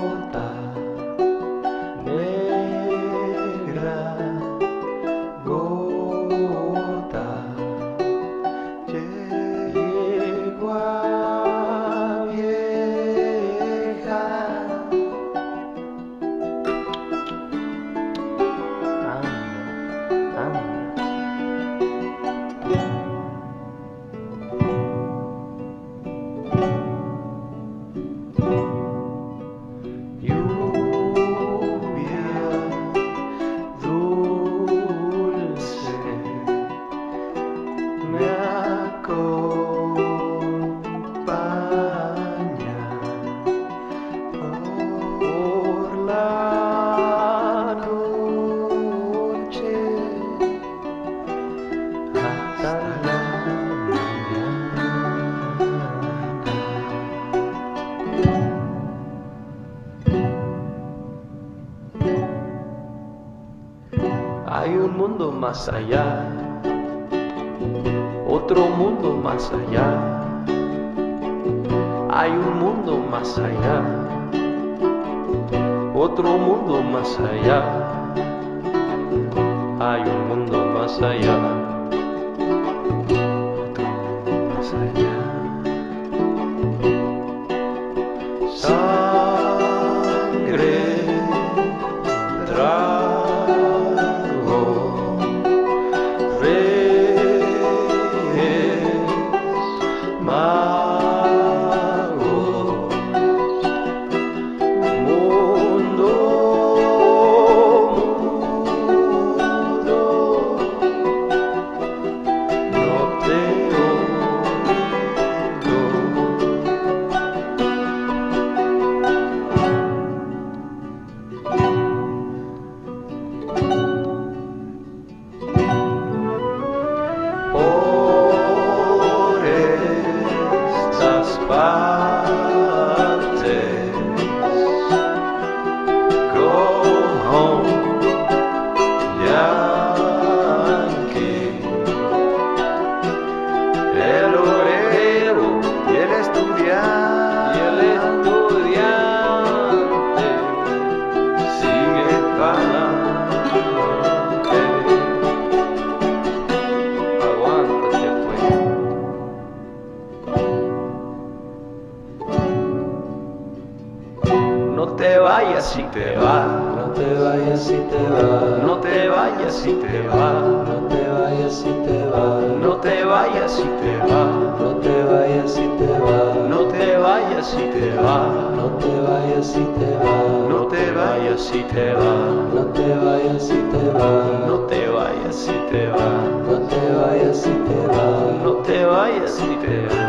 voltar. Hay un mundo más allá, otro mundo más allá. Hay un mundo más allá, otro mundo más allá. Hay un mundo más allá, otro mundo más allá. Bye. Vayas si te vas, No te vayas si te vas, no te vayas si te vas, no te vayas si te vas, no te vayas si te vas, no te vayas si te vas, no te vayas si te vas, no te vayas si te vas, no te vayas si te vas, no te vayas si te vas, no te vayas si te vas, no te vayas si te vas. no te vayas si te vas.